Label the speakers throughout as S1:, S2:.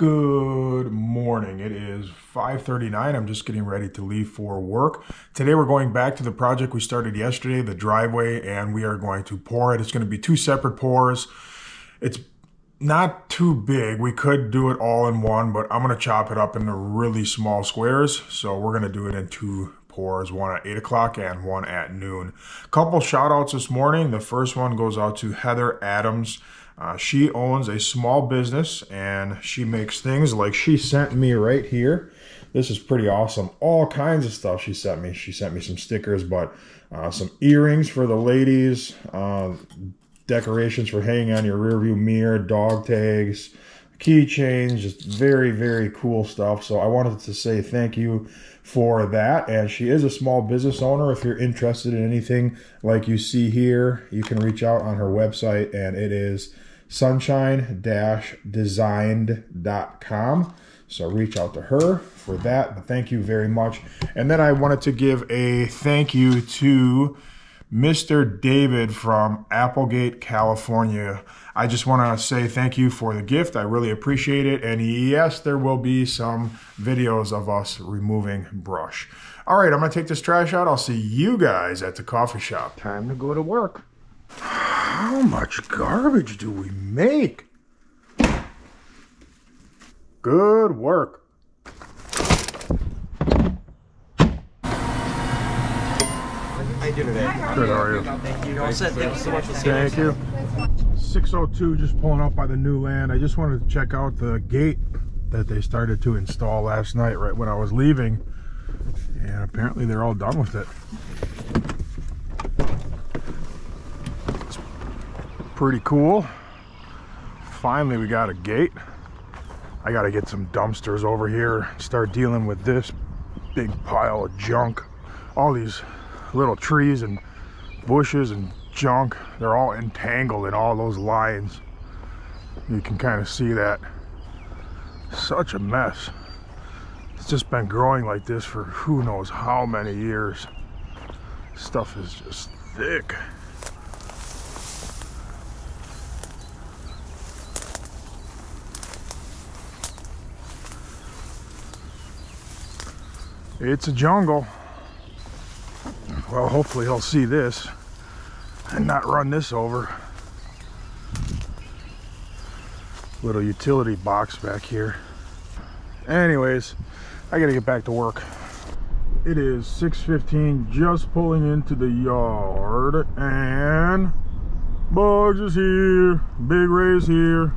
S1: Good morning. It is 5:39. I'm just getting ready to leave for work. Today we're going back to the project we started yesterday, the driveway, and we are going to pour it. It's going to be two separate pours. It's not too big. We could do it all in one, but I'm going to chop it up into really small squares. So we're going to do it in two pours, one at 8 o'clock and one at noon. A Couple shout outs this morning. The first one goes out to Heather Adams. Uh, she owns a small business and she makes things like she sent me right here. This is pretty awesome. All kinds of stuff she sent me. She sent me some stickers, but uh, some earrings for the ladies, uh, decorations for hanging on your rearview mirror, dog tags, keychains, just very, very cool stuff. So I wanted to say thank you for that. And she is a small business owner. If you're interested in anything like you see here, you can reach out on her website and it is sunshine-designed.com. So reach out to her for that. But thank you very much. And then I wanted to give a thank you to Mr. David from Applegate, California. I just want to say thank you for the gift. I really appreciate it. And yes, there will be some videos of us removing brush. All right, I'm going to take this trash out. I'll see you guys at the coffee shop.
S2: Time to go to work.
S1: How much garbage do we make? Good work.
S3: How you doing today?
S1: Good, how are you?
S3: Thank you. All set. Thank you so much for seeing
S1: Thank you. 602 just pulling up by the new land. I just wanted to check out the gate that they started to install last night right when I was leaving. And apparently they're all done with it. Pretty cool. Finally we got a gate. I got to get some dumpsters over here, start dealing with this big pile of junk. All these little trees and bushes and junk, they're all entangled in all those lines. You can kind of see that. Such a mess. It's just been growing like this for who knows how many years. Stuff is just thick. It's a jungle. Well, hopefully he'll see this and not run this over. Little utility box back here. Anyways, I gotta get back to work. It is 6.15, just pulling into the yard, and Bugs is here, Big Ray's here,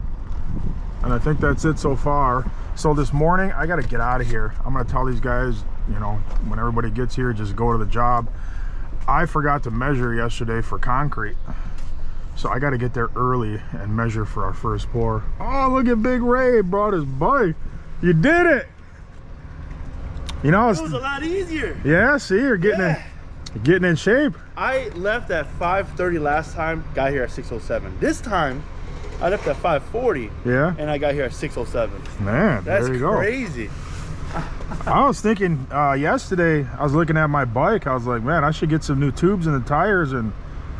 S1: and I think that's it so far. So this morning, I gotta get out of here. I'm gonna tell these guys, you know, when everybody gets here, just go to the job. I forgot to measure yesterday for concrete. So I got to get there early and measure for our first pour. Oh, look at Big Ray brought his bike. You did it. You know,
S4: It was a lot easier.
S1: yeah, see, you're getting
S4: Yeah.
S1: in getting in shape.
S4: I left at 5:30 last time. Got here at 6:07. This time, I left at 5:40
S1: Yeah.
S4: and I got here at 6:07.
S1: Man,
S4: That's
S1: there you go.
S4: crazy.
S1: I was thinking uh, yesterday, I was looking at my bike. I was like, man, I should get some new tubes in the tires and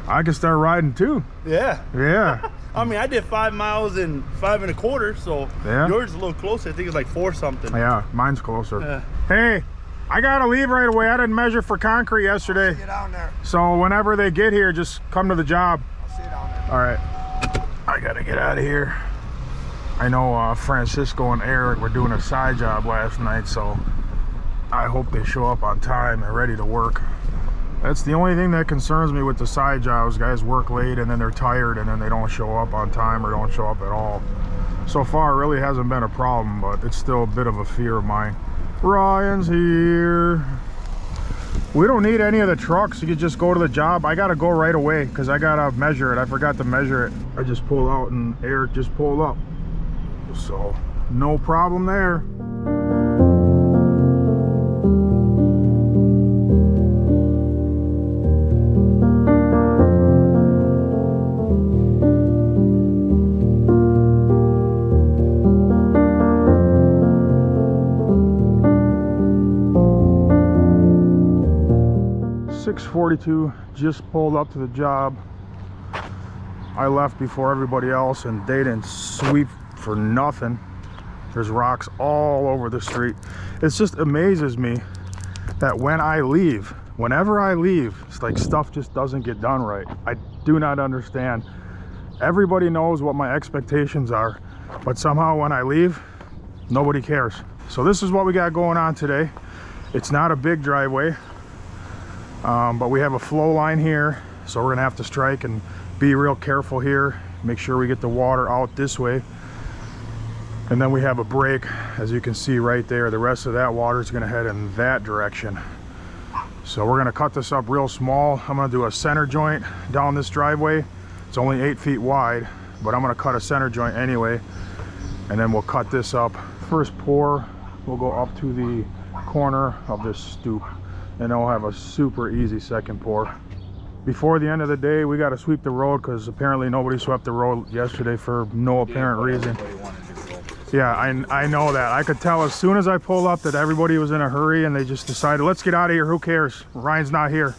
S1: I can start riding too.
S4: Yeah.
S1: Yeah.
S4: I mean, I did five miles in five and a quarter, so
S1: Yeah.
S4: yours is a little closer. I think it's like four something.
S1: yeah, mine's closer.
S4: Yeah.
S1: Hey, I gotta leave right away. I didn't measure for concrete yesterday.
S2: Get down there.
S1: So whenever they get here, just come to the job.
S2: I'll see you down there.
S1: All right. I gotta get out of here. I know uh, Francisco and Eric were doing a side job last night, so I hope they show up on time and ready to work. That's the only thing that concerns me with the side jobs. Guys work late and then they're tired and then they don't show up on time or don't show up at all. So far, really hasn't been a problem, but it's still a bit of a fear of mine. Ryan's here. We don't need any of the trucks. You could just go to the job. I gotta go right away because I gotta measure it. I forgot to measure it. I just pulled out and Eric just pulled up. So no problem there. 642 just pulled up to the job I left before everybody else and they didn't sweep for nothing There's rocks all over the street. It just amazes me that when I leave, whenever I leave, it's like stuff just doesn't get done right. I do not understand. Everybody knows what my expectations are, but somehow when I leave, nobody cares. So this is what we got going on today. It's not a big driveway, um, but we have a flow line here. So we're gonna have to strike and be real careful here. Make sure we get the water out this way. And then we have a break, as you can see right there. The rest of that water is gonna head in that direction. So we're gonna cut this up real small. I'm gonna do a center joint down this driveway. It's only eight feet wide, but I'm gonna cut a center joint anyway. And then we'll cut this up. First pour, we'll go up to the corner of this stoop and then we'll have a super easy second pour. Before the end of the day, we gotta sweep the road because apparently nobody swept the road yesterday for no apparent reason. Yeah, I, I know that. I could tell as soon as I pulled up that everybody was in a hurry and they just decided, let's get out of here. Who cares? Ryan's not here.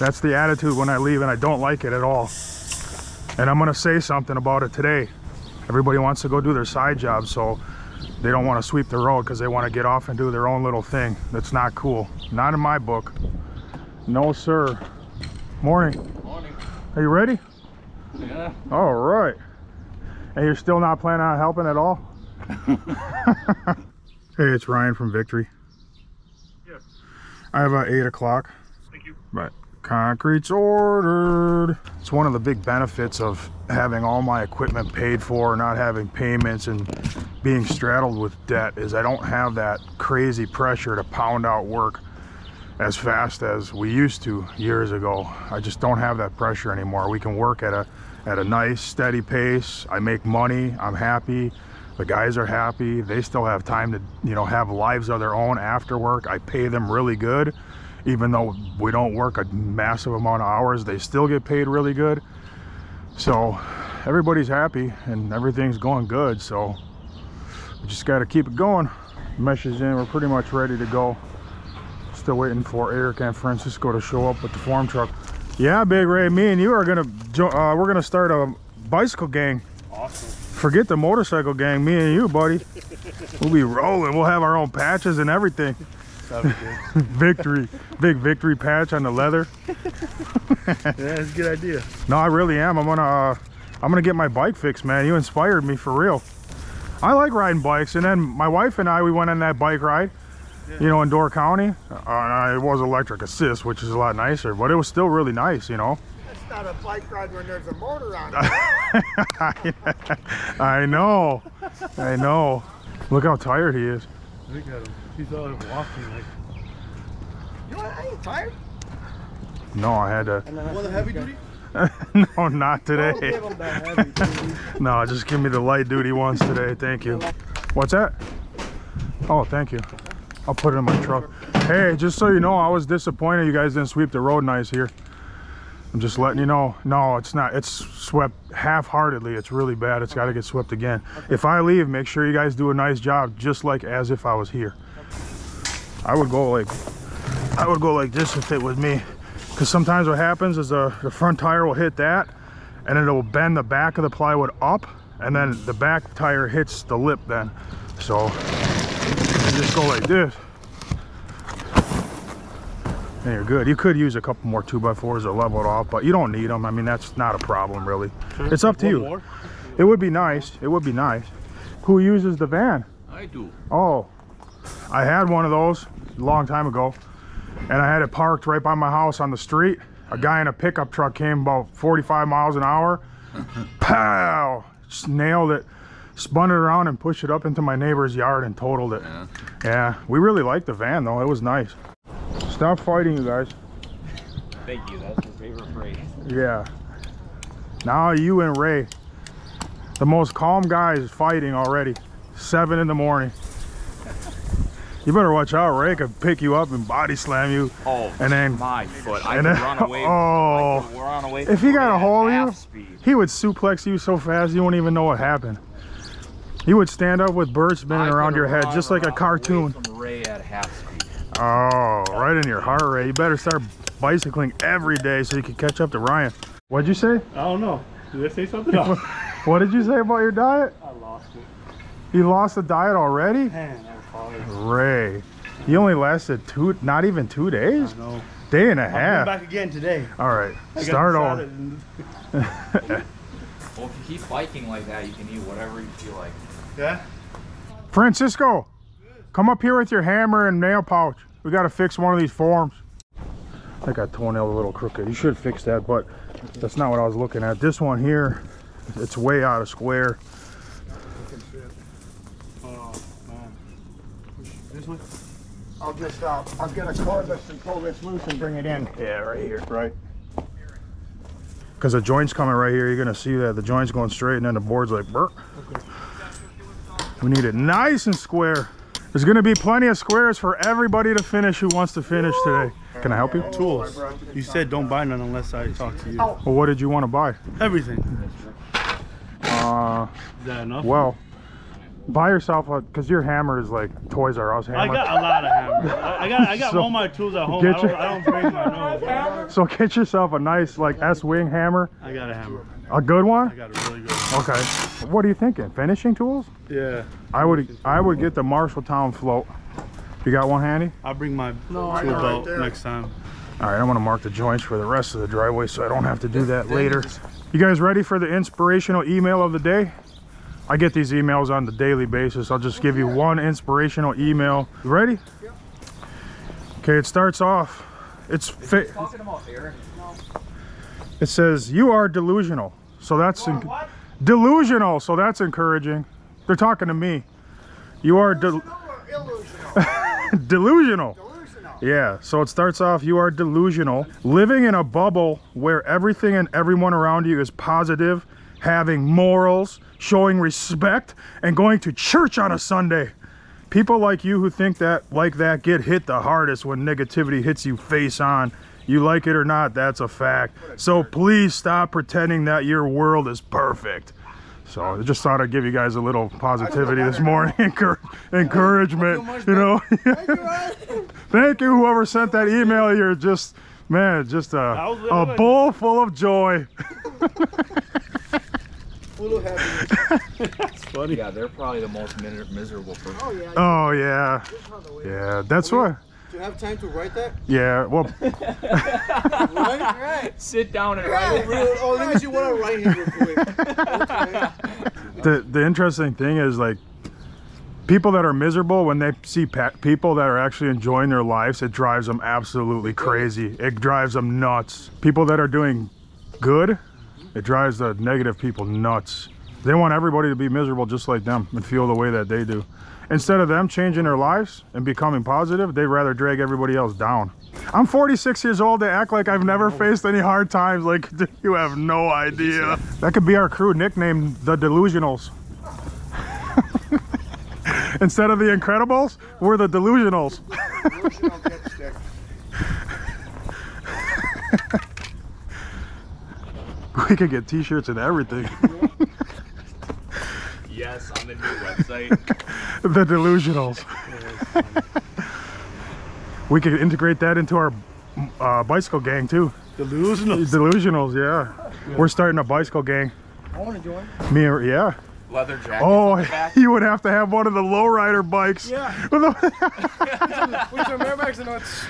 S1: That's the attitude when I leave and I don't like it at all. And I'm gonna say something about it today. Everybody wants to go do their side job, so they don't want to sweep the road because they want to get off and do their own little thing. That's not cool. Not in my book. No, sir. Morning.
S3: Morning.
S1: Are you ready?
S3: Yeah.
S1: All right. And you're still not planning on helping at all? hey, it's Ryan from Victory.
S4: Yes.
S1: I have a eight o'clock.
S4: Thank you.
S1: But concrete's ordered. It's one of the big benefits of having all my equipment paid for, not having payments and being straddled with debt is I don't have that crazy pressure to pound out work as fast as we used to years ago. I just don't have that pressure anymore. We can work at a at a nice steady pace. I make money. I'm happy. The guys are happy. They still have time to, you know, have lives of their own after work. I pay them really good. Even though we don't work a massive amount of hours, they still get paid really good. So everybody's happy and everything's going good. So we just got to keep it going. Mesh is in. We're pretty much ready to go. Still waiting for Eric and Francisco to show up with the farm truck. Yeah, Big Ray, me and you are gonna uh, we're gonna start a bicycle gang.
S4: Awesome.
S1: Forget the motorcycle gang, me and you, buddy. We'll be rolling. We'll have our own patches and everything.
S4: Sounds good.
S1: victory, big victory patch on the leather.
S4: yeah, that's a good idea.
S1: No, I really am. I'm gonna uh, I'm gonna get my bike fixed, man. You inspired me for real. I like riding bikes, and then my wife and I we went on that bike ride. You know, in Door County, uh, it was electric assist, which is a lot nicer, but it was still really nice. You know.
S5: It's not a bike ride when there's a motor on it.
S1: I know, I know. Look how tired he is.
S4: Look at him. He's all walking like.
S5: You know what? I ain't tired.
S1: No, I had to.
S5: And then
S4: want a heavy duty?
S1: no, not
S5: Don't
S1: today.
S5: give him the heavy duty.
S1: No, just give me the light duty ones today. Thank you. What's that? Oh, thank you. I'll put it in my truck. Hey, just so you know, I was disappointed you guys didn't sweep the road nice here. I'm just letting you know. No, it's not. It's swept half-heartedly. It's really bad. It's got to get swept again. If I leave, make sure you guys do a nice job, just like as if I was here. I would go like, I would go like this if it was me. Because sometimes what happens is the, the front tire will hit that, and it will bend the back of the plywood up, and then the back tire hits the lip then. So you just go like this. And you're good. You could use a couple more 2x4s to level it off, but you don't need them. I mean, that's not a problem really. It's up to
S4: One
S1: you.
S4: more?
S1: It would be nice. It would be nice. Who uses the van?
S3: I do.
S1: Oh, I had one of those a long time ago, and I had it parked right by my house on the street. A guy in a pickup truck came about 45 miles an hour. Pow! Just nailed it. Spun it around and pushed it up into my neighbor's yard and totaled it.
S3: Yeah.
S1: Yeah, we really liked the van though. It was nice. Stop fighting, you guys.
S3: Thank you. That's your favorite phrase.
S1: Yeah. Now you and Ray, the most calm guy, is fighting already. Seven in the morning. You better watch out. Ray could pick you up and body slam you.
S3: Oh,
S1: And then-
S3: my foot. I
S1: and
S3: could
S1: then-
S3: run away.
S1: Oh.
S3: I run away
S1: If he got a
S3: at
S1: hold of you,
S3: speed.
S1: he would suplex you so fast you wouldn't even know what happened. He would stand up with birds spinning around your head just like a cartoon.
S3: Ray at half speed.
S1: Oh, right in your heart rate. You better start bicycling every day so you can catch up to Ryan. What'd you say?
S4: I don't know. Did I say something? No.
S1: What did you say about your diet?
S4: I lost it.
S1: You lost the diet already?
S4: Man, I'm.
S1: Ray. You only lasted two, not even two days?
S4: No.
S1: Day and a
S4: I'm
S1: half.
S4: back again today.
S1: All right,
S4: I
S1: start
S4: the
S1: on.
S3: Well, if you keep biking like that, you can eat whatever you feel like.
S4: Yeah.
S1: Francisco, come up here with your hammer and nail pouch. We got to fix one of these forms. I got toenail a little crooked. You should fix that, but that's not what I was looking at. This one here, it's way out of square.
S4: Oh man. This one.
S2: I'll just, uh, I'll get a cordless and pull this loose and bring it in.
S1: Yeah, right here.
S4: Right.
S1: Because the joint's coming right here. You're going to see that the joint's going straight and then the board's like, burp. We need it nice and square. There's going to be plenty of squares for everybody to finish who wants to finish today. Can I help you?
S4: Tools. You said don't buy none unless I talk to you.
S1: Well, what did you want to buy?
S4: Everything.
S1: Uh,
S4: Is that enough?
S1: well, buy yourself a, because your hammer is like Toys R Us hammer.
S4: I got a lot of hammers. I, I got I got
S1: So,
S4: all my tools at home.
S1: get
S4: I don't,
S1: your-
S4: I don't break my nose.
S1: So get yourself a nice like Estwing hammer,
S4: I got a hammer.
S1: a good one?
S4: I got a really good one.
S1: Okay. What are you thinking? Finishing tools?
S4: Yeah.
S1: I would I would get the Marshalltown float. You got one handy?
S4: I'll bring my tool
S2: I right
S4: belt
S2: there.
S4: next time.
S1: All right, I want to mark the joints for the rest of the driveway so I don't have to do that later. You guys ready for the inspirational email of the day? I get these emails on the daily basis. I'll just give you one inspirational email. You ready? Okay, it starts off. It's fit.
S3: Talking about Eric.
S1: It says you are delusional. So that's oh, en- delusional. So that's encouraging. They're talking to me. You are de-
S2: Delusional.
S1: Delusional. Yeah, so it starts off you are delusional, living in a bubble where everything and everyone around you is positive, having morals, showing respect, and going to church on a Sunday. People like you who think that like that get hit the hardest when negativity hits you face on. You like it or not, that's a fact. So please stop pretending that your world is perfect. So I just thought I'd give you guys a little positivity this morning, encour- encouragement, you know. Thank you, whoever sent that email. You're just, man, just a, a
S4: living-
S1: bowl full of joy.
S4: Funny.
S3: Yeah, they're probably the most miserable person.
S2: Oh, yeah.
S1: Oh yeah, yeah. That's what.
S5: Do you have time to write that?
S1: Yeah. Well,
S5: Right? right.
S3: Sit down and write it.
S5: Real, oh, let me see what I write here real quick. Okay.
S1: the the interesting thing is like people that are miserable when they see pa- people that are actually enjoying their lives, it drives them absolutely crazy. It drives them nuts. People that are doing good, it drives the negative people nuts. They want everybody to be miserable just like them and feel the way that they do. Instead of them changing their lives and becoming positive, they'd rather drag everybody else down. I'm 46 years old. They act like I've never faced any hard times. Like, you have no idea. That could be our crew nickname, the Delusionals. Instead of the Incredibles, we're the Delusionals. We could get t-shirts and everything.
S3: Yes, on the new website.
S1: the Delusionals. we could integrate that into our uh, bicycle gang too.
S4: Delusional.
S1: Delusionals, yeah. We're starting a bicycle gang.
S5: I want to join.
S1: Me and yeah.
S3: Leather jacket.
S1: Oh,
S3: on the back.
S1: you would have to have one of the lowrider bikes.
S5: Yeah.
S1: With the-
S5: With some airbags and nuts.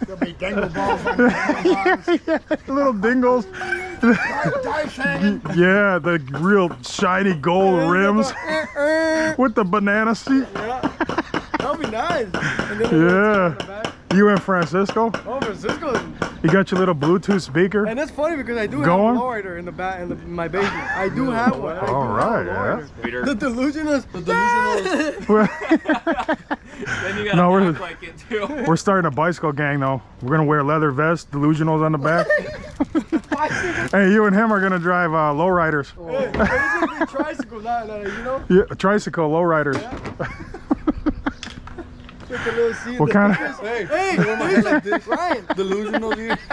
S2: There'll be dingle balls on the handlebars.
S1: little dingles. Yeah, the real shiny gold rims with the banana seat.
S5: That'll be nice.
S1: Yeah.
S5: The back.
S1: You and Francisco,
S5: Oh, Francisco.
S1: you got your little Bluetooth speaker.
S5: And that's funny because I do
S1: Going?
S5: have a lowrider in the back in, the, in my baby. I do have one. I do
S1: All
S5: have a
S1: right.
S3: Peter,
S5: The delusionals. The delusionals.
S3: then you gotta
S1: No, we're-
S3: like it too.
S1: We're starting a bicycle gang though. We're gonna wear leather vests, delusionals on the back. hey, you and him are gonna drive uh, lowriders.
S5: Hey, but it's gonna be tricycle, not, not, you know?
S1: Yeah, tricycle lowriders.
S5: With the little seat.
S1: What
S5: the
S1: kind of-
S5: biggest- Hey, hey, my like this. Ryan.
S4: Delusional, dude.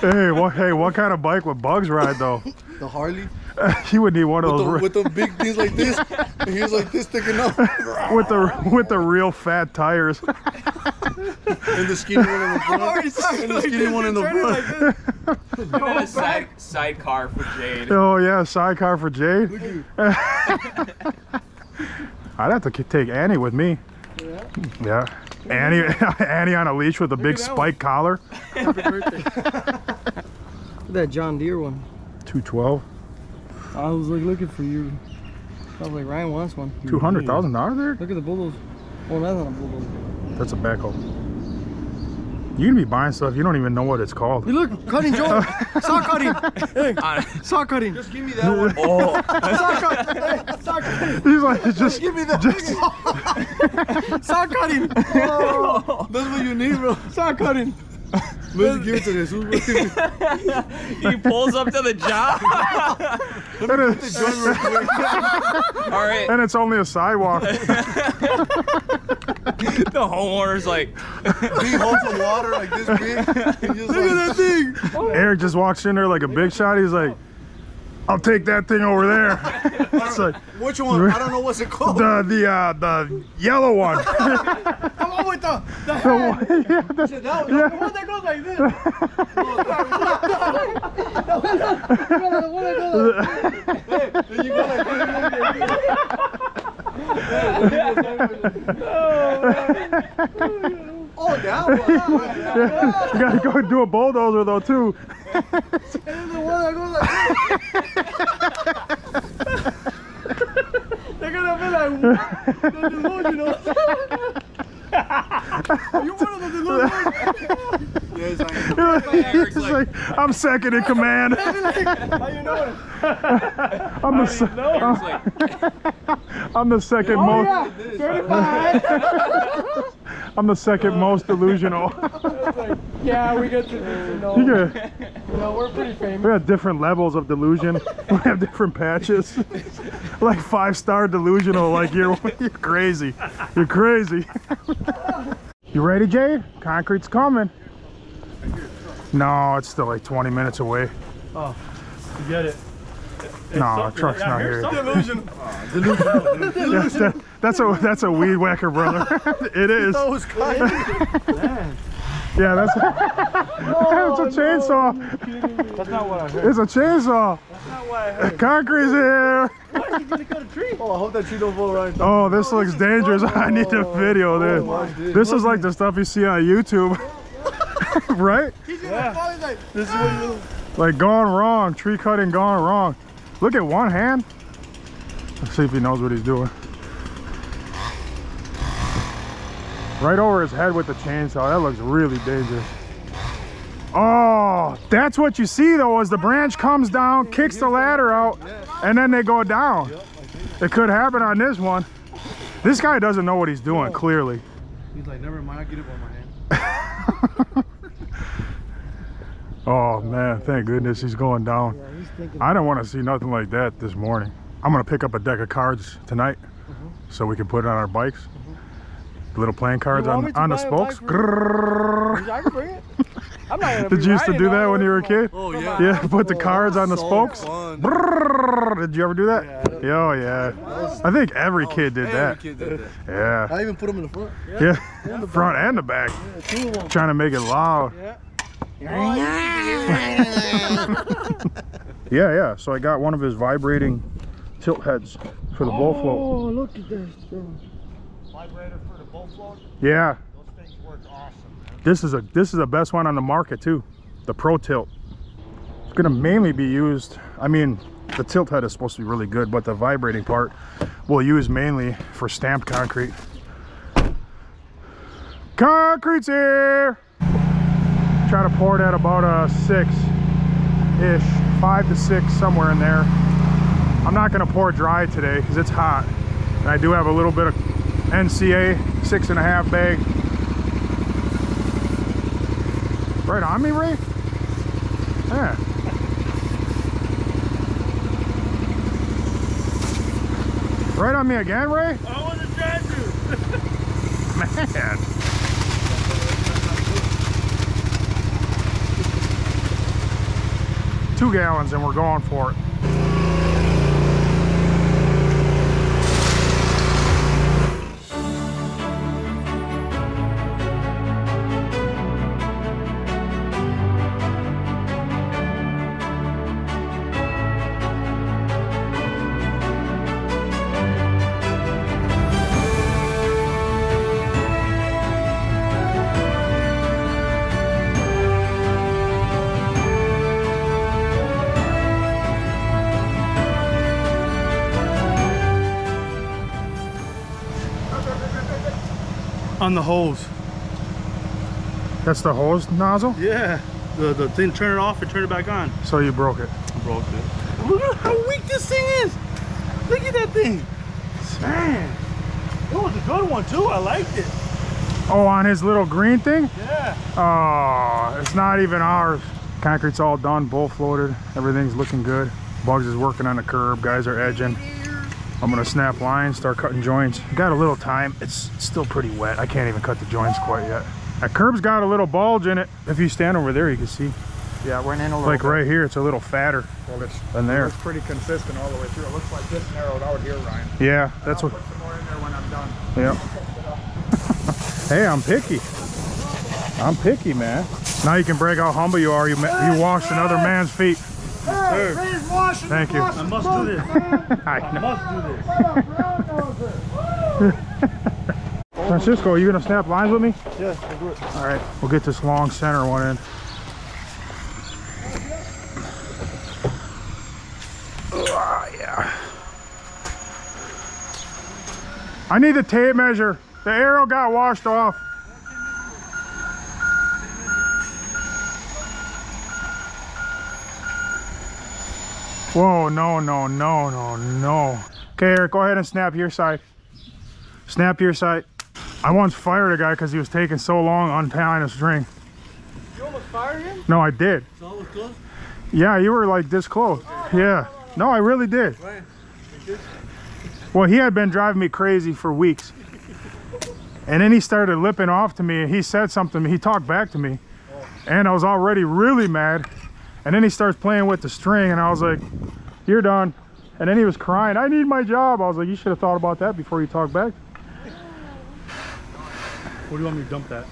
S1: Hey, what? Hey, what kind of bike would Bugs ride though?
S5: The Harley.
S1: you would need one of those
S5: the, with the big things like this. And he's like this sticking up.
S1: with the with the real fat tires.
S4: And the skinny one in the front. and the skinny one in the front.
S3: And then a side sidecar for Jade.
S1: Oh yeah, sidecar for Jade. I'd have to take Annie with me. Yeah. Annie, Annie on a leash with a big
S5: at that
S1: spike collar.
S5: Happy birthday. that John Deere one.
S1: Two twelve.
S5: I was like looking for you. I was like, Ryan wants one.
S1: Two hundred thousand dollars there.
S5: Look at the bulldozer. Oh, that's not a bulldozer.
S1: That's a backhoe. You can be buying stuff you don't even know what it's called.
S5: You look, cutting Joe. saw cutting. Hey, saw cutting.
S4: Just give me that one.
S3: Oh,
S5: Saw cutting. Hey, saw cutting.
S1: He's like, just
S4: Give me that.
S1: Just-
S5: Saw cutting. Oh.
S4: That's what you need, bro.
S5: Saw cutting.
S4: Let's give it to Jesus,
S3: he pulls up to the job.
S1: and, it's,
S3: All right,
S1: and it's only a sidewalk.
S3: the homeowner's like,
S4: He holds the water like this big. And just Look at that thing.
S1: Eric just walks in there like a big shot. He's like, I'll take that thing over there. it's like
S4: Which one? I don't know what's it called.
S1: the the uh, the yellow one.
S5: Come on with the, the
S1: The one- yeah, the-
S5: The one that goes like this. the one that goes like
S4: you Oh, that one.
S1: you gotta go and do a bulldozer though too.
S5: The one that goes like They're gonna be like, what? The delusional. you one of the delusional.
S4: Yes, I am.
S1: It's
S3: like,
S1: like, I'm second in command.
S5: How you know?
S1: I'm the se-
S3: Eric's
S1: I'm the second
S5: Oh
S1: most
S5: yeah, 35.
S1: I'm the second most delusional.
S5: yeah, we get to know.
S1: You get,
S5: You know, we're pretty famous.
S1: we have different levels of delusion. We have different patches. like five star delusional. Like you're you're crazy. You're crazy. you ready, Jade? Concrete's coming. No, it's still like 20 minutes away.
S5: Oh, you get it.
S1: No, truck's not here.
S5: Delusion.
S1: Yes, that- that's a that's a weed whacker, brother. it is.
S4: That was kind.
S1: Yeah, that's it's a chainsaw.
S5: That's not what I heard.
S1: It's a chainsaw.
S5: That's not what I heard.
S1: Concrete's here.
S5: Why are you gonna cut a tree?
S4: Oh, I hope that tree don't fall right.
S1: Oh, this looks dangerous. I need a video
S4: watch
S1: this.
S4: this.
S1: This is like the stuff you see on YouTube. right?
S5: He's gonna fall. He's like,
S4: This is what you.
S1: Like gone wrong. Tree cutting gone wrong. Look at one hand. Let's see if he knows what he's doing. Right over his head with the chainsaw. That looks really dangerous. Oh, that's what you see though, as the branch comes down, kicks the ladder out, and then they go down. It could happen on this one. This guy doesn't know what he's doing, clearly.
S4: He's like, never mind. I get it by my hand.
S1: Oh man, thank goodness he's going down.
S5: yeah, he's thinking.
S1: I don't want to see nothing like that this morning. I'm gonna pick up a deck of cards tonight, uh-huh. so we can put it on our bikes. Little playing cards on on the spokes.
S5: for I can bring it. I'm not.
S1: Did you used to do that when you were a kid?
S4: Oh yeah.
S1: Yeah, put the cards on the spokes. Did you ever do that? Yeah, oh yeah. I think every kid did
S4: Every
S1: that.
S4: kid did that.
S1: Yeah,
S4: I even put them in the front.
S1: yeah. The front and the back.
S4: Two of them.
S1: Trying to make it loud.
S5: Yeah.
S1: Yeah, yeah. So I got one of his vibrating tilt heads for the bull float.
S5: Oh, look at this. bro.
S2: Vibrator
S1: Yeah,
S2: Those things work awesome.
S1: This is a this is the best one on the market too, the Pro Tilt. It's gonna mainly be used. I mean, the tilt head is supposed to be really good, but the vibrating part we'll use mainly for stamped concrete. Concrete's here. Try to pour it at about a six-ish, five to six, somewhere in there. I'm not gonna pour dry today because it's hot, and I do have a little bit of NCA six and a half bag Right on me, Ray? Yeah. Right on me again, Ray?
S5: I wasn't trying to.
S1: Man. Two gallons and we're going for it.
S2: The hose.
S1: That's the hose nozzle?
S2: Yeah. The, the thing, turn it off and turn it back on.
S1: So you broke it.
S2: I Broke it. Look at how weak this thing is. Look at that thing. Man. It was a good one too. I liked it.
S1: Oh, on his little green thing?
S2: Yeah.
S1: Oh, it's not even ours. Concrete's all done, bull floated. Everything's looking good. Bugs is working on the curb. Guys are edging. I'm gonna snap lines, start cutting joints. Got a little time. It's still pretty wet. I can't even cut the joints quite yet. That curb's got a little bulge in it. If you stand over there, you can see.
S5: Yeah, it went in a little
S1: Like
S5: bit.
S1: right here, it's a little fatter
S5: Well, it's,
S1: than there.
S5: it's pretty consistent all the way through. It looks like this narrowed out here, Ryan.
S1: Yeah, that's
S5: I'll
S1: what.
S5: put some more in there when I'm done.
S1: Yeah. hey, I'm picky. I'm picky, man. Now you can brag how humble you are. You you washed another man's feet.
S2: Sir,
S1: Thank you.
S2: I must do this.
S1: I
S2: I must do this.
S1: Francisco, are you gonna snap lines with me?
S2: Yeah, I'll do it.
S1: All right, we'll get this long center one in. Ah, yeah. I need the tape measure. The arrow got washed off. Whoa, no, no, no, no, no. Okay, Eric, go ahead and snap your side. Snap your side. I once fired a guy because he was taking so long untying a string.
S2: You almost fired him?
S1: No, I did.
S2: So it was close?
S1: Yeah, you were like this close. Oh, yeah. No, I really did. Well, he had been driving me crazy for weeks. And then he started lipping off to me and he said something. He talked back to me. Oh. And I was already really mad. And then he starts playing with the string and I was like, you're done. And then he was crying, I need my job. I was like, you should have thought about that before you talked back.
S2: Where do you want me to dump that?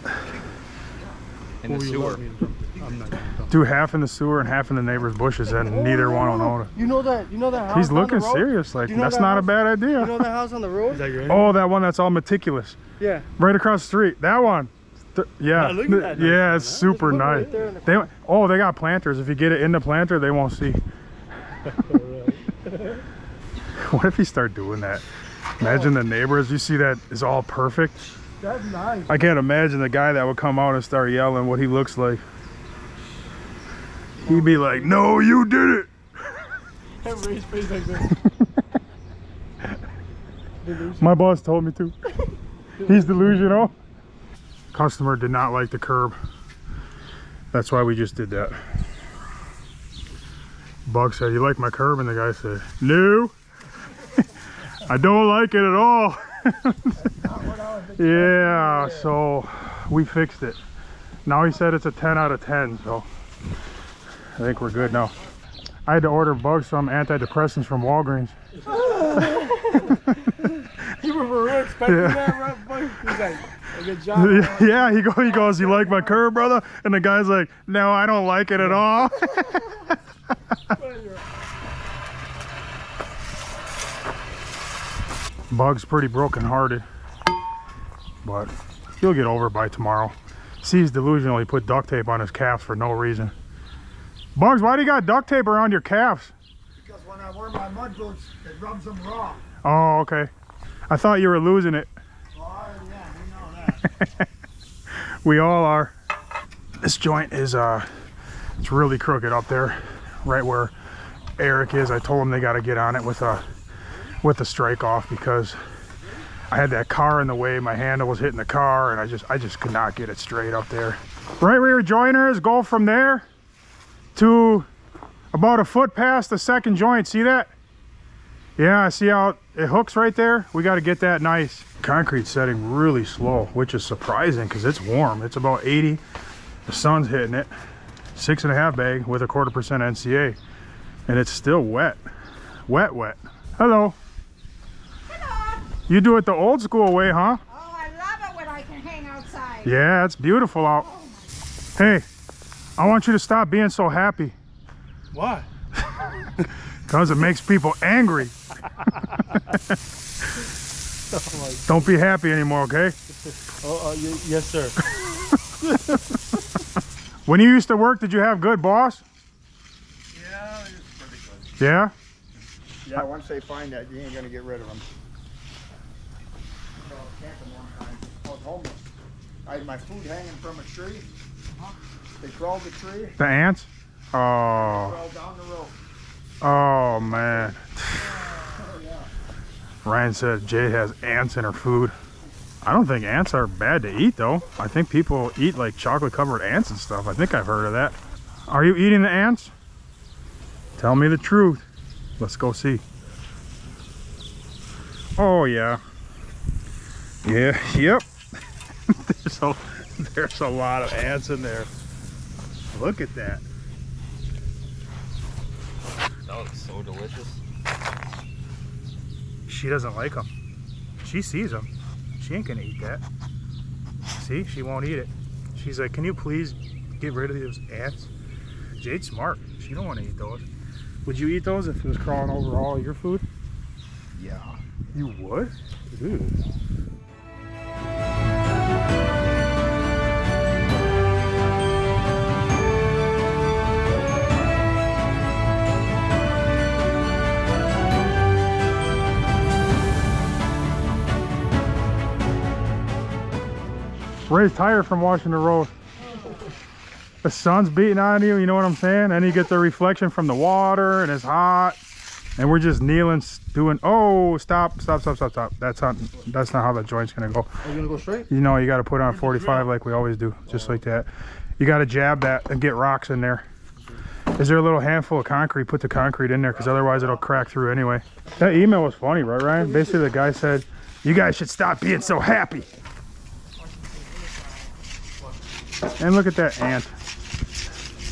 S3: In the
S2: Where you
S3: sewer.
S2: me to dump it? I'm not dump
S1: Do half in the sewer and half in the neighbor's bushes and neither one will know.
S4: You know that? You know that house?
S1: He's
S4: down the
S1: looking
S4: road?
S1: serious. Like,
S4: You know
S1: that's
S4: that
S1: not a bad idea.
S4: You know that house on the road?
S2: Is that your
S1: Oh, that one that's all meticulous.
S4: Yeah.
S1: Right across the street. That one. Yeah.
S2: Yeah, look at that
S1: yeah, it's super nice.
S4: right the
S1: They oh, they got planters. If you get it in the planter, they won't see. what if you start doing that? Imagine the neighbors. You see that is all perfect.
S4: That's nice.
S1: I can't imagine the guy that would come out and start yelling what he looks like. He'd be like, "No, you did it."
S4: Raise face like this.
S1: My boss told me to. He's delusional. Customer did not like the curb. That's why we just did that. Bug said, you like my curb? And the guy said, no. I don't like it at all. yeah, so we fixed it. Now he said it's a 10 out of 10, so I think we're good now. I had to order Bug some antidepressants from Walgreens.
S4: You were expecting
S1: Yeah.
S4: that? He's like, a good job.
S1: yeah, he, go, he goes, you like my curb, brother? And the guy's like, no, I don't like it at all. Bug's pretty broken-hearted, but he'll get over by tomorrow. See, he's delusional. He put duct tape on his calves for no reason. Bugs, why do you got duct tape around your calves?
S6: Because when I wear my mud boots, it rubs them raw.
S1: Oh, okay. I thought you were losing it.
S6: We.
S1: We all are. This joint is uh it's really crooked up there, right where Eric is. I told him they gotta get on it with a with a strike off because I had that car in the way, my handle was hitting the car and I just I just could not get it straight up there. Right rear your joiner is, go from there to about a foot past the second joint. See that? Yeah, see how it hooks right there? We got to get that nice. concrete setting really slow, which is surprising because it's warm. It's about 80. The sun's hitting it. Six and a half bag with a quarter percent NCA. And it's still wet. Wet, wet. Hello.
S7: Hello.
S1: You do it the old school way, huh?
S7: Oh, I love it when I can hang outside.
S1: Yeah, it's beautiful out. Oh, hey, I want you to stop being so happy
S2: Why?
S1: because it makes people angry. Don't be happy anymore, okay?
S2: Oh, uh, y- yes, sir.
S1: When you used to work, did you have good boss?
S6: Yeah, it's pretty good.
S1: Yeah?
S6: Yeah, once they find that, you ain't gonna get rid of them. So, catch 'em one time. I was homeless. I had my food hanging from a tree. They crawled the tree,
S1: The ants? Oh,
S6: crawled down the road.
S1: oh man. Ryan said Jay has ants in her food. I don't think ants are bad to eat though. I think people eat like chocolate covered ants and stuff. I think I've heard of that. Are you eating the ants? Tell me the truth. Let's go see. Oh yeah. Yeah, yep. there's a there's a lot of ants in there. Look at that.
S3: That looks so delicious.
S1: She doesn't like them. She sees them. She ain't gonna eat that. See, she won't eat it. She's like, can you please get rid of those ants? Jade's smart. She don't want to eat those. Would you eat those if it was crawling over all your food?
S6: Yeah.
S1: You would? Ew. Ray's tired from washing the road. The sun's beating on you, you know what I'm saying? And you get the reflection from the water and it's hot. And we're just kneeling, doing, oh, stop, stop, stop, stop, stop. That's not, that's not how the joint's gonna go.
S4: Are you gonna go straight?
S1: You know, you gotta put on 45 like we always do, just like that. You gotta jab that and get rocks in there. Is there a little handful of concrete? Put the concrete in there because otherwise it'll crack through anyway. That email was funny, right, Ryan? Basically, the guy said, you guys should stop being so happy. And look at that ant.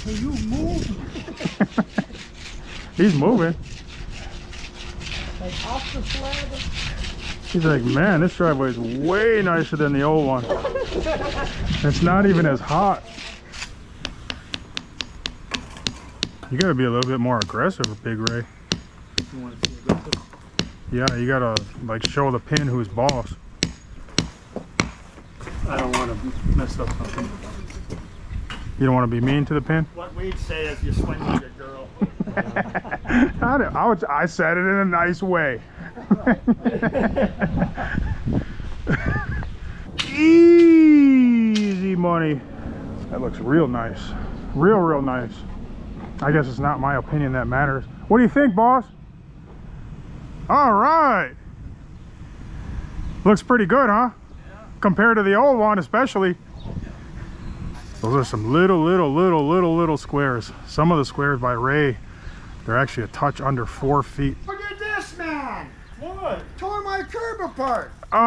S6: You move
S1: He's moving.
S6: like off the.
S1: He's like, man, this driveway is way nicer than the old one. It's not even as hot. You gotta be a little bit more aggressive, Big Ray. Yeah, you gotta like show the pin who's boss.
S2: I don't want to mess up something.
S1: You don't want to be mean to the pin.
S2: What we'd say is you're swinging your girl.
S1: I, I, would, I said it in a nice way. Easy money. That looks real nice. Real, real nice. I guess it's not my opinion that matters. What do you think, boss? All right. Looks pretty good, huh? Yeah. Compared to the old one, especially. Those are some little, little, little, little, little squares. Some of the squares by Ray, they're actually a touch under four feet.
S6: Look at this man.
S2: What?
S6: Tore my curb apart.
S1: Oh,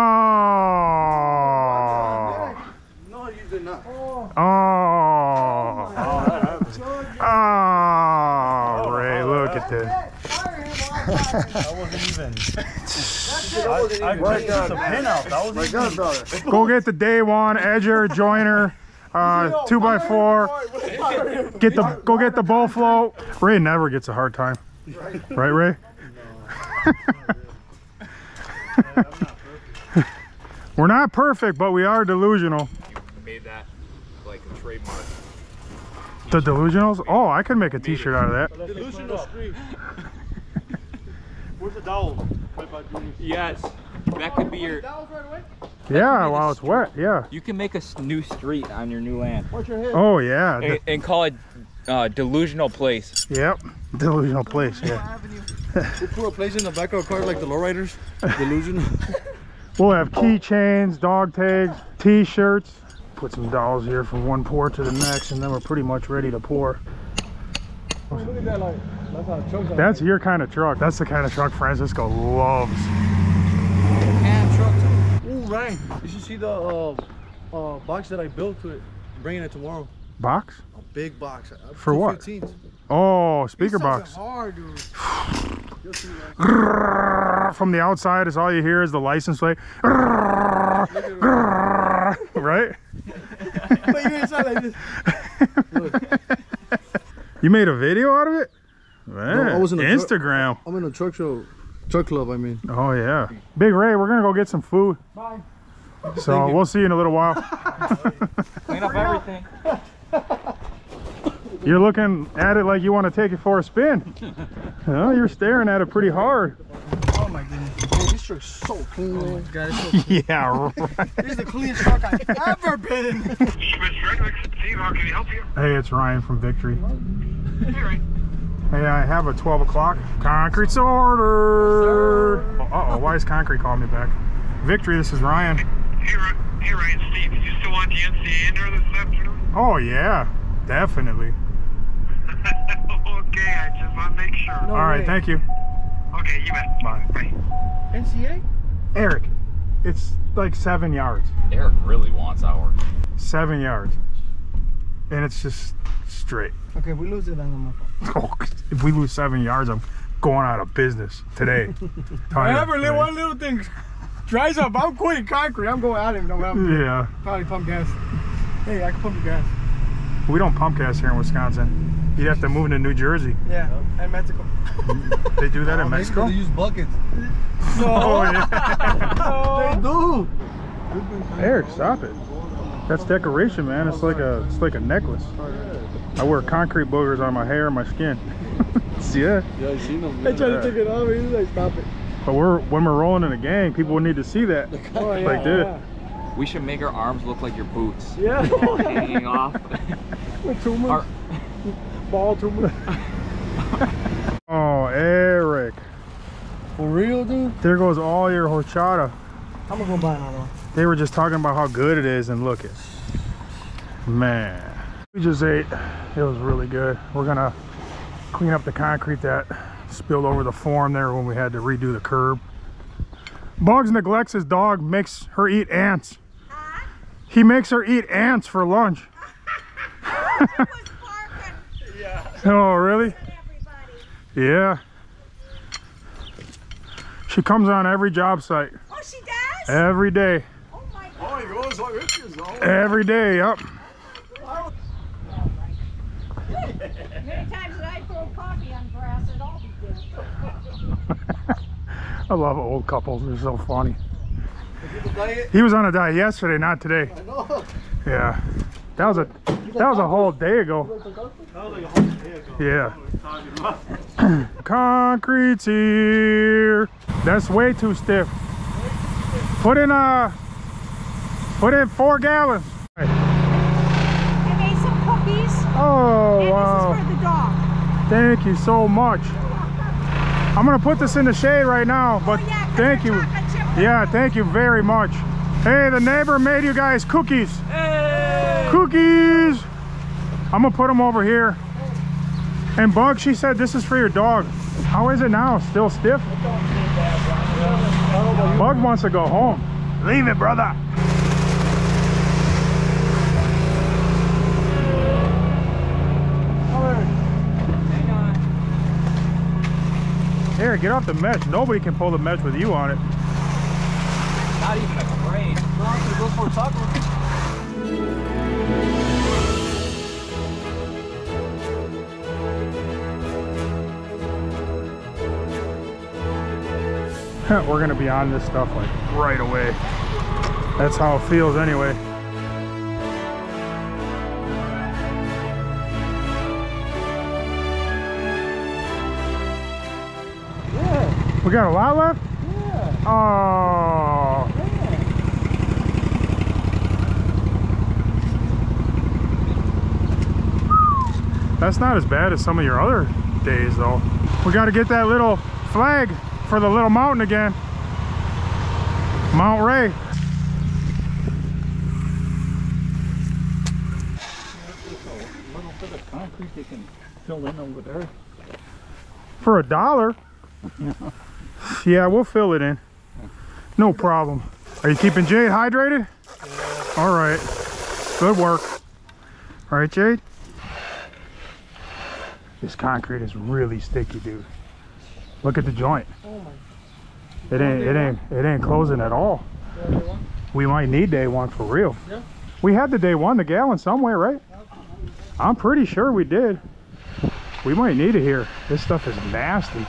S4: No, you did not.
S1: oh, oh, oh, oh Ray, look at this.
S6: Fire him off.
S2: Wasn't even.
S6: That's
S2: I,
S6: it.
S2: I
S4: My
S2: just took the
S4: God.
S2: pin out. That was
S4: My
S2: even.
S4: God, brother.
S1: Go get the day one edger, joiner, uh, two by four. Get the go get the bull float. Ray never gets a hard time, right, Ray? We're not perfect, but we are delusional.
S3: Made that like a trademark.
S1: The delusionals? Oh, I could make a T-shirt out of that.
S4: Delusional street.
S2: Where's the dowel? Right by Junior's.
S3: Yes, that could be your.
S1: Yeah, while it's wet. Yeah.
S3: You can make a new street on your new land
S4: Watch your head.
S1: Oh yeah.
S3: and, and call it uh, Delusional Place.
S1: Yep. Delusional place. Yeah.
S4: We put a place in the back of a car like the lowriders. Delusion.
S1: We'll have keychains, dog tags, T-shirts. Put some dowels here from one pour to the next, and then we're pretty much ready to pour.
S4: Look at that light. That's how it chokes
S1: That's your kind of truck. That's the kind of truck Francisco loves.
S4: Ryan. You should see the uh, uh, box that I built to it. I'm bringing it tomorrow.
S1: Box?
S4: A big box. Uh,
S1: For what?
S4: 215s.
S1: Oh, speaker box.
S4: hard.
S1: From the outside, is all you hear is the license plate. Right?
S4: But you're inside like this.
S1: You made a video out of it? Man,
S4: I was in
S1: Instagram.
S4: I'm in a truck show. Truck club, I mean.
S1: Oh yeah. Big Ray, we're gonna go get some food.
S6: Bye.
S1: So we'll see you in a little while.
S3: Clean up everything.
S1: You're looking at it like you want to take it for a spin. Well, you're staring at it pretty hard.
S4: Oh my goodness. Hey, this truck's so clean, oh, man.
S8: God, it's so
S1: yeah, right.
S4: This is the cleanest truck I've ever been in.
S5: Steve, how can I help you?
S1: Hey, it's Ryan from Victory.
S5: Hey, Ryan.
S1: Hey, I have a 12 o'clock concrete order. Uh oh, why is concrete calling me back? Victory, this is Ryan.
S9: Hey, Ry- hey Ryan, Steve, you still want the NCA in there this afternoon?
S1: Oh, yeah, definitely.
S9: okay, I just want to make sure.
S1: All right,
S4: way.
S1: thank you.
S9: Okay, you bet.
S1: Bye.
S9: Bye.
S4: NCA?
S1: Eric, it's like seven yards.
S3: Eric really wants ours.
S1: Seven yards. And it's just straight.
S4: Okay, we lose it then I'm
S1: Oh, if we lose seven yards, I'm going out of business today. Telling you,
S4: Whenever little,
S1: right?
S4: one little thing dries up, I'm quitting concrete. I'm going at him. No, I'm
S1: Yeah,
S4: probably pump gas. Hey, I can pump the gas.
S1: we don't pump gas here in Wisconsin. You'd have to move to New Jersey.
S4: Yeah, and Mexico.
S1: They do that in oh, Mexico?
S4: They use buckets.
S1: Oh, yeah.
S4: They do.
S1: Eric, stop it. That's decoration, man. It's like a it's like a necklace. I wear concrete boogers on my hair and my skin. See it?
S4: I tried to take it off. He's like, stop it.
S1: But we're when we're rolling in a gang, people will need to see that.
S4: Oh, oh, yeah,
S1: Like this.
S4: yeah.
S3: We should make our arms look like your boots.
S4: Yeah.
S3: All hanging off.
S4: tumors.
S3: Our-
S4: Ball tumors.
S1: Oh, Eric.
S4: For real, dude?
S1: There goes all your horchata.
S4: I'm gonna go buy another one.
S1: They were just talking about how good it is and look it. Man. We just ate. It was really good. We're gonna clean up the concrete that spilled over the form there when we had to redo the curb. Bugs neglects his dog, makes her eat ants. He makes her eat ants for lunch.
S7: He was barking
S1: Oh, really? Yeah. She comes on every job site.
S7: Oh, she does?
S1: Every day.
S7: oh my God.
S1: Every day, yep.
S7: Many times that I throw coffee on grass, it all be.
S1: I love old couples. They're so funny. He was on a diet yesterday, not today. Yeah. That was a that was a whole day ago. Yeah. Concrete's here. That's way too stiff. Put in uh put in four gallons.
S7: I made some cookies,
S1: Oh
S7: and
S1: wow.
S7: this is for the dog.
S1: Thank you so much. I'm gonna put this in the shade right now, oh, but
S7: oh, yeah, 'cause
S1: thank you. Yeah, thank you very much. Hey, the neighbor made you guys cookies. Cookies. I'm gonna put them over here. And Bug, she said this is for your dog. How is it now? Still stiff? Bug wants to go home. Leave it, brother. Here, get off the mesh. Nobody can pull the mesh with you on it.
S3: Not even a crane.
S4: Go for a taco.
S1: We're gonna be on this stuff like right away. That's how it feels anyway. We got a lot left?
S4: Yeah.
S1: Oh. That's not as bad as some of your other days though. We got to get that little flag for the little mountain again. Mount Ray.
S4: Little bit of concrete they can fill in over there.
S1: For a dollar? yeah, we'll fill it in. No problem. Are you keeping Jade hydrated? Yeah. All right. Good work. All right, Jade? This concrete is really sticky, dude. Look at the joint.
S4: Oh my.
S1: It ain't it ain't it ain't closing at all. We might need day one for real.
S4: Yeah.
S1: We had the day one, the gallon somewhere, right? I'm pretty sure we did. We might need it here. This stuff is nasty.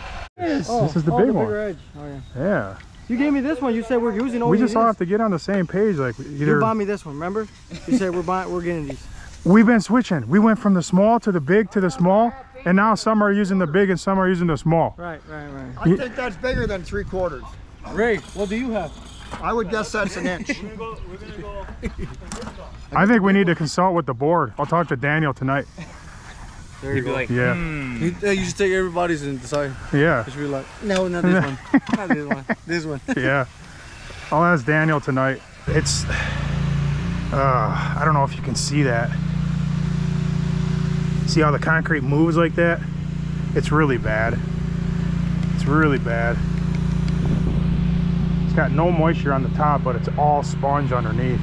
S4: Oh,
S1: This is the
S4: oh,
S1: big
S4: the
S1: one.
S4: bigger edge. Oh yeah.
S1: Yeah.
S4: You gave me this one. You said we're using only
S1: we just all have to get on the same page. Like
S4: You
S1: either
S4: bought me this one. Remember? You said we're buying. We're getting these.
S1: we've been switching. We went from the small to the big to the small, and now some are using the big and some are using the small.
S4: Right. Right. Right.
S6: I think that's bigger than three quarters.
S4: Ray, what do you have?
S6: I would guess that's an inch.
S4: We're gonna go. We're gonna go.
S1: I think we need to consult with the board. I'll talk to Daniel tonight.
S4: There
S3: He'd be like,
S1: Yeah,
S4: You, yeah, you should take everybody's and decide.
S1: yeah,
S4: You should be like, no, not this one. Not this one. This one.
S1: yeah. I'll ask Daniel tonight. It's, uh, I don't know if you can see that. See how the concrete moves like that? It's really bad. It's really bad. It's got no moisture on the top, but it's all sponge underneath.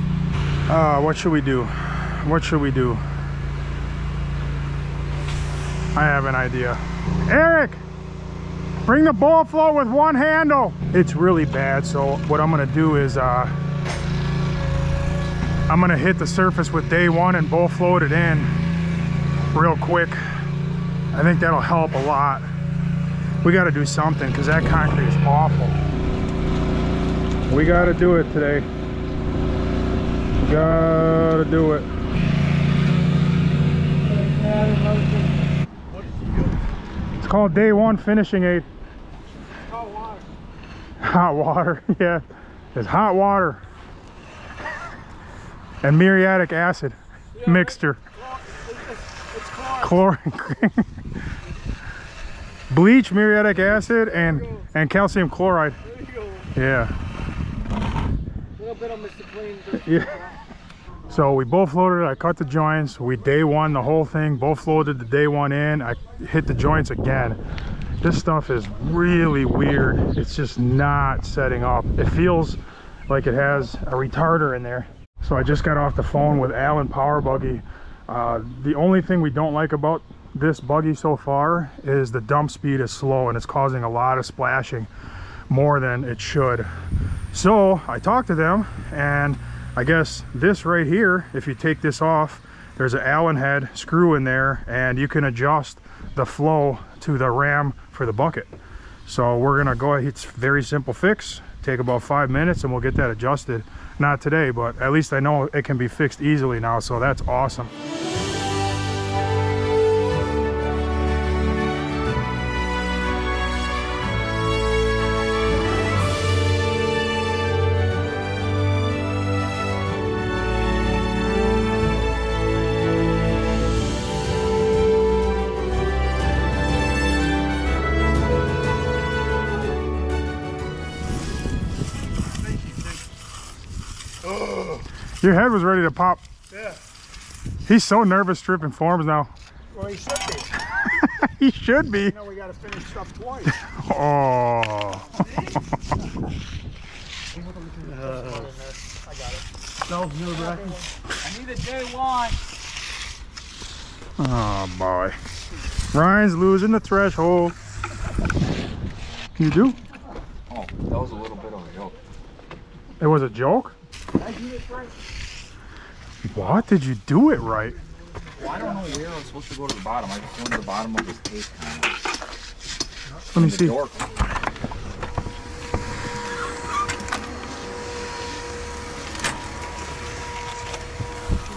S1: Uh, what should we do? What should we do? I have an idea. Eric! Bring the bull float with one handle. It's really bad, so what I'm gonna do is uh, I'm gonna hit the surface with day one and bull float it in real quick. I think that'll help a lot. We gotta do something because that concrete is awful. We gotta do it today. Gotta do it. It's called day one finishing aid. Hot water, yeah. It's hot water and muriatic acid mixture. Chlorine. Bleach, muriatic acid, and and calcium chloride. Yeah.
S4: little bit of Mr. Clean.
S1: Yeah. So we bull floated. I cut the joints. We day one the whole thing. Bull floated the day one in. I hit the joints again. This stuff is really weird. It's just not setting up. It feels like it has a retarder in there. So I just got off the phone with Alan Power Buggy. Uh, the only thing we don't like about this buggy so far is the dump speed is slow and it's causing a lot of splashing more than it should. So I talked to them and I guess this right here, if you take this off, there's an Allen head screw in there and you can adjust the flow to the ram for the bucket. So we're gonna go, it's a very simple fix, take about five minutes and we'll get that adjusted. Not today, but at least I know it can be fixed easily now, so that's awesome. Your head was ready to pop.
S6: Yeah.
S1: He's so nervous stripping forms now.
S6: Well, he should be.
S1: He should be.
S6: You know, we got to finish stuff twice.
S1: Oh.
S4: No, no, back.
S3: I need a day one.
S1: Oh boy. Ryan's losing the threshold. You do?
S3: Oh, that was a little bit of a joke.
S1: It was a joke? What? Did you do it right?
S3: Well, I don't know where I was supposed to go to the bottom. I just went to the bottom of this tape. kind of.
S1: Let me see.
S3: door.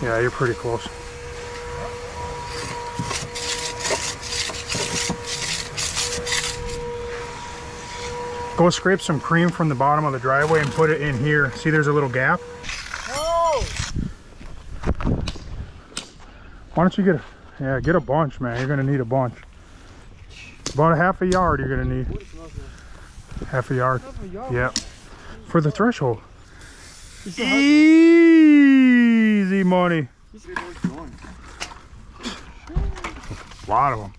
S1: Yeah, you're pretty close. Go scrape some cream from the bottom of the driveway and put it in here. See there's a little gap? Why don't you get a, yeah, get a bunch, man. You're gonna need a bunch. About a half a yard you're gonna need. Half a yard. Yeah. For the threshold. Easy money. A lot of them.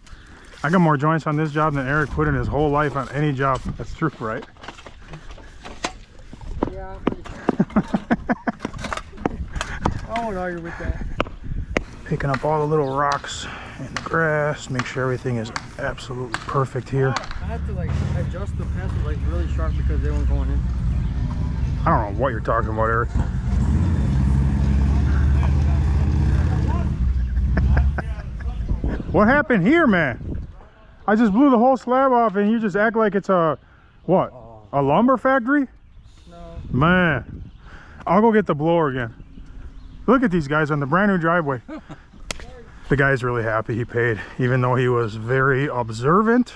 S1: I got more joints on this job than Eric put in his whole life on any job. That's true, right?
S4: Yeah. I won't argue with that.
S1: Picking up all the little rocks and the grass, make sure everything is absolutely perfect here.
S4: I had to like adjust the pencil like really sharp because they weren't going in.
S1: I don't know what you're talking about, Eric. what happened here, man? I just blew the whole slab off and you just act like it's a, what? A lumber factory?
S4: No.
S1: Man, I'll go get the blower again. Look at these guys on the brand new driveway. the guy's really happy he paid, even though he was very observant.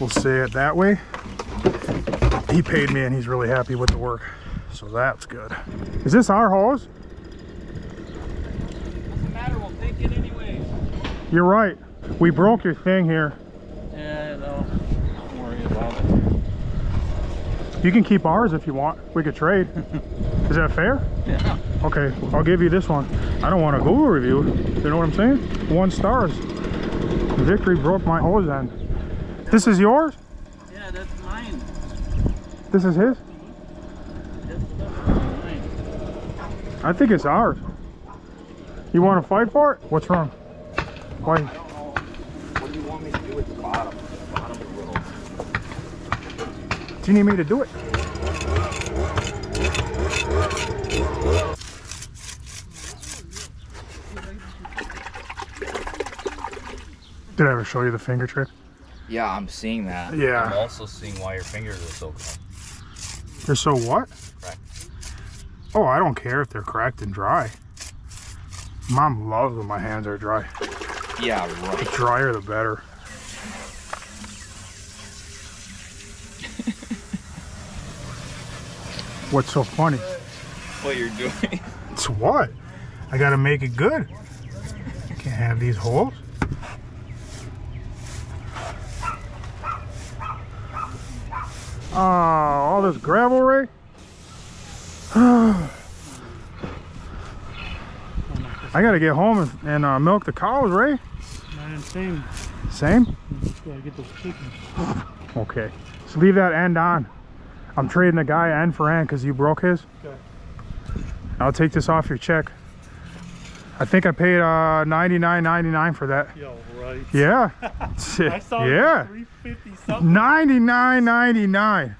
S1: We'll say it that way. he paid me and he's really happy with the work. So that's good. Is this our hose?
S4: Doesn't matter, we'll take it anyways.
S1: You're right. We broke your thing here.
S4: Yeah, no. Don't worry about it.
S1: You can keep ours if you want. We could trade. Is that fair?
S4: Yeah.
S1: Okay, I'll give you this one. I don't want a Google review. You know what I'm saying? One stars. Victory broke my hose end. This is yours?
S4: Yeah, that's mine.
S1: This is his? I think it's ours. You want to fight for it? What's wrong? Why?
S3: I don't know. What do you want me to do at the bottom? The bottom of the road.
S1: Do you need me to do it? Did I ever show you the finger trick?
S3: Yeah, I'm seeing that.
S1: Yeah.
S3: I'm also seeing why your fingers are so cold.
S1: They're so what?
S3: Cracked.
S1: Oh, I don't care if they're cracked and dry. Mom loves when my hands are dry.
S3: Yeah,
S1: The drier, the better. What's so funny?
S3: What you're doing.
S1: It's what? I gotta make it good. I Can't have these holes. Oh, all this gravel, Ray? I gotta get home and, and uh, milk the cows, Ray.
S4: Man, same.
S1: Same?
S4: Gotta get those chickens.
S1: Okay. So leave that end on. I'm trading the guy end for end because you broke his.
S4: Okay.
S1: I'll take this off your check. I think I paid uh 99.99 for that.
S4: Yo, right.
S1: Yeah.
S4: I saw
S1: yeah.
S4: 350 something.
S1: 99.99.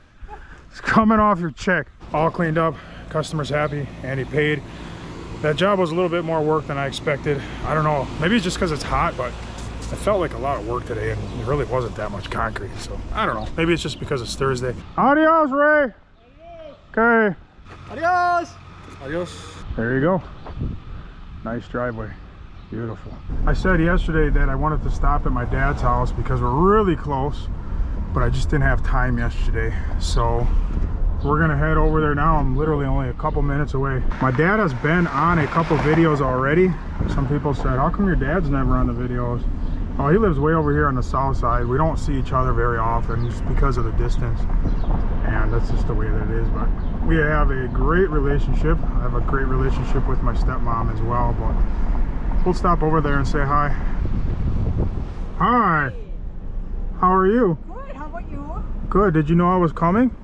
S1: It's coming off your check. All cleaned up. Customer's happy and he paid. That job was a little bit more work than I expected. I don't know. Maybe it's just because it's hot, but it felt like a lot of work today and it really wasn't that much concrete. So I don't know. Maybe it's just because it's Thursday. Adios, Ray. Okay.
S4: Adios. Adios.
S1: There you go. Nice driveway. Beautiful. I said yesterday that I wanted to stop at my dad's house because we're really close, but I just didn't have time yesterday. So we're gonna head over there now. I'm literally only a couple minutes away. My dad has been on a couple videos already. Some people said, how come your dad's never on the videos? Oh, he lives way over here on the south side. We don't see each other very often just because of the distance. And that's just the way that it is. But we have a great relationship. I have a great relationship with my stepmom as well. But we'll stop over there and say hi. Hi. How are you?
S7: Good, how about you?
S1: Good. Did you know I was coming?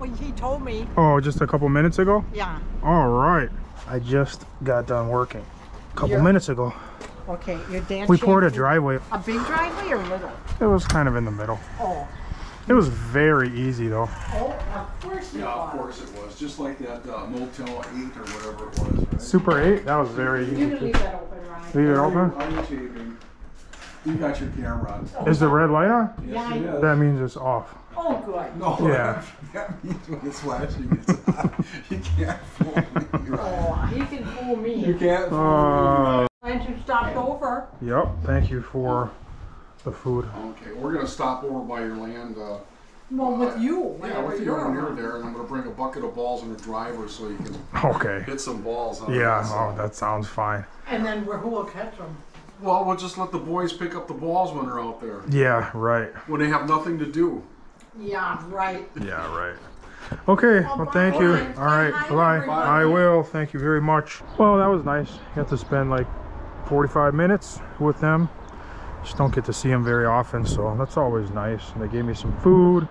S7: Well, he told me.
S1: Oh, just a couple minutes ago?
S7: Yeah.
S1: All right. I just got done working a couple
S7: You're-
S1: minute ago.
S7: Okay, your dad.
S1: We poured a driveway.
S7: A big driveway or little?
S1: It was kind of in the middle.
S7: Oh.
S1: It was very easy though.
S7: Oh, of course it
S6: Yeah, of course it was, just like that uh, Motel 8 or whatever it was, right?
S1: Super 8, that was very
S7: You
S1: easy.
S7: can
S1: too.
S7: leave that open, Ronnie.
S1: Leave it open?
S6: you- Are you? You got your camera on.
S1: Is the red light on?
S6: Yes, it is.
S1: That means it's off.
S7: Oh, good.
S6: No,
S1: Yeah.
S6: that means when it's flashing, it's on. You can't fool me, right?
S7: Oh, he can fool
S6: You
S7: me.
S6: can't fool me.
S1: Uh,
S7: And you stopped over.
S1: yep, thank you for the food.
S6: Okay, we're gonna stop over by your land, uh,
S7: Well, with you.
S6: yeah,
S7: whenever
S6: with you
S7: you're
S6: when you're
S7: around.
S6: there, and I'm gonna bring a bucket of balls and a driver so you can
S1: Okay.
S6: hit some balls. on
S1: Yeah,
S6: it.
S1: oh, that sounds fine.
S7: And then where- who will catch them?
S6: Well, we'll just let the boys pick up the balls when they're out there,
S1: Yeah, right.
S6: when they have nothing to do.
S7: Yeah, right.
S1: Yeah, right. Okay, well, thank you. All right,
S7: Say hi,
S1: bye. I will. Thank you very much. Well, that was nice. Got to spend like 45 minutes with them. Just don't get to see them very often, so that's always nice. They gave me some food.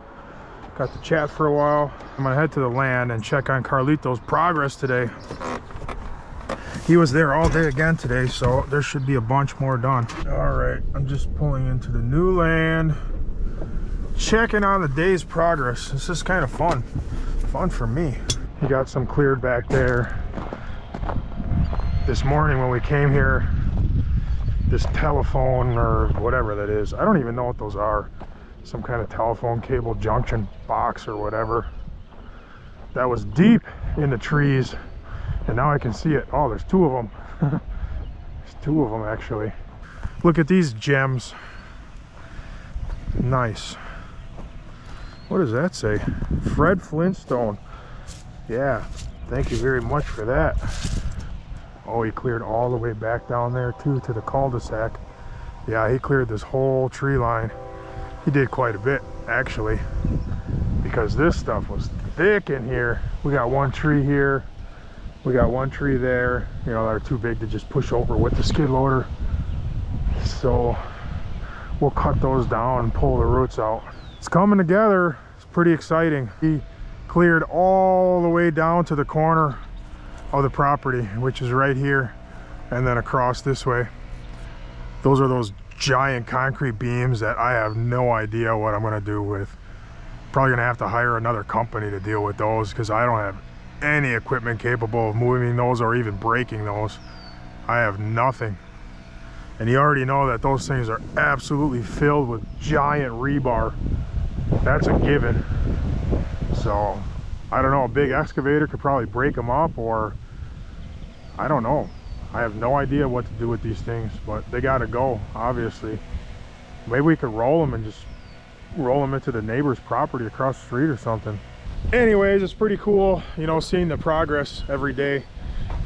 S1: Got to chat for a while. I'm gonna head to the land and check on Carlito's progress today. He was there all day again today, so there should be a bunch more done. All right, I'm just pulling into the new land checking on the day's progress. This is kind of fun. Fun for me. He got some cleared back there. This morning when we came here, this telephone or whatever that is, I don't even know what those are. Some kind of telephone cable junction box or whatever. That was deep in the trees. And now I can see it. Oh, there's two of them. there's two of them actually. Look at these gems. Nice. What does that say? Fred Flintstone. Yeah, thank you very much for that. Oh, he cleared all the way back down there too to the cul-de-sac. Yeah, he cleared this whole tree line. He did quite a bit, actually, because this stuff was thick in here. We got one tree here. We got one tree there, you know, that are too big to just push over with the skid loader. So we'll cut those down and pull the roots out. It's coming together. It's pretty exciting. He cleared all the way down to the corner of the property, which is right here, and then across this way. Those are those giant concrete beams that I have no idea what I'm gonna do with. Probably gonna have to hire another company to deal with those because I don't have any equipment capable of moving those or even breaking those. I have nothing. And you already know that those things are absolutely filled with giant rebar. That's a given. So, I don't know, a big excavator could probably break them up or, I don't know. I have no idea what to do with these things, but they gotta go, obviously. Maybe we could roll them and just roll them into the neighbor's property across the street or something. Anyways, it's pretty cool, you know, seeing the progress every day.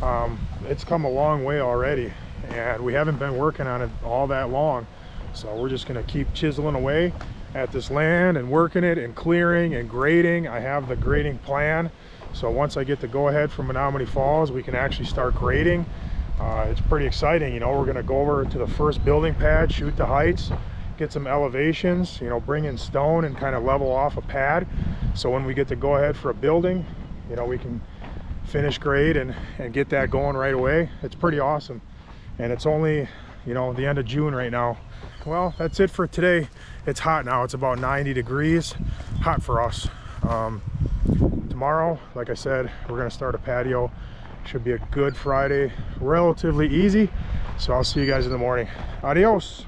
S1: Um, it's come a long way already, and we haven't been working on it all that long. So we're just gonna keep chiseling away at this land and working it and clearing and grading. I have the grading plan. So once I get the go ahead from Menomonee Falls, we can actually start grading. Uh, it's pretty exciting. You know, we're gonna go over to the first building pad, shoot the heights, get some elevations, you know, bring in stone and kind of level off a pad. So when we get to go ahead for a building, you know, we can finish grade and, and get that going right away. It's pretty awesome. And it's only, you know, the end of June right now. Well, that's it for today. It's hot now. It's about 90 degrees. Hot for us. Um, tomorrow, like I said, we're gonna start a patio. Should be a good Friday, relatively easy. So I'll see you guys in the morning. Adios.